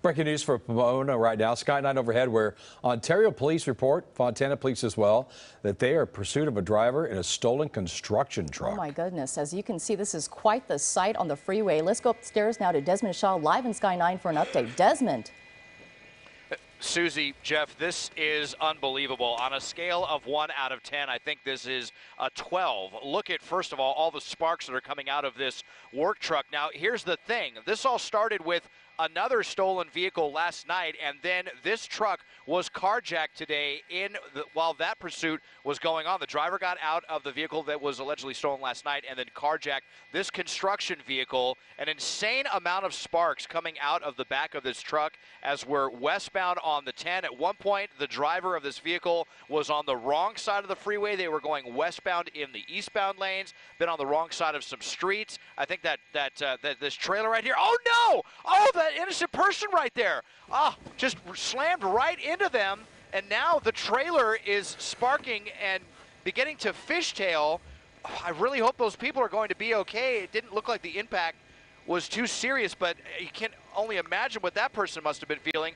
Breaking news for Pomona right now. Sky 9 overhead where Ontario police report, Fontana police as well, that they are pursuit of a driver in a stolen construction oh, truck. Oh my goodness. As you can see, this is quite the sight on the freeway. Let's go upstairs now to Desmond Shaw live in Sky 9 for an update. Desmond. Susie, Jeff, this is unbelievable. On a scale of 1 out of 10, I think this is a 12. Look at, first of all, all the sparks that are coming out of this work truck. Now, here's the thing. This all started with another stolen vehicle last night, and then this truck was carjacked today in the, while that pursuit was going on. The driver got out of the vehicle that was allegedly stolen last night and then carjacked this construction vehicle. An insane amount of sparks coming out of the back of this truck as we're westbound on the 10. At one point, the driver of this vehicle was on the wrong side of the freeway. They were going westbound in the eastbound lanes, been on the wrong side of some streets. I think that that, uh, that this trailer right here. Oh no! Oh, innocent person right there. Ah, just slammed right into them, and now the trailer is sparking and beginning to fishtail. Oh, I really hope those people are going to be okay. It didn't look like the impact was too serious, but you can only imagine what that person must have been feeling